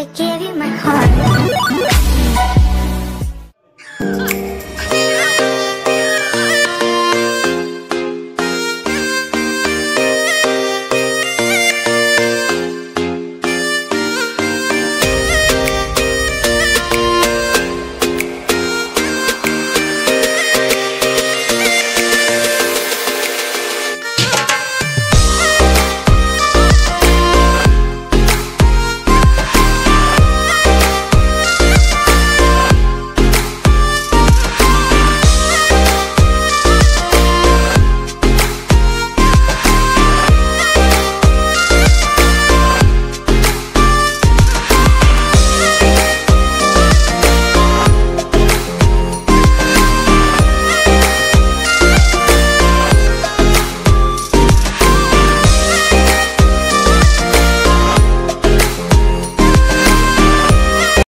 I gave you my heart.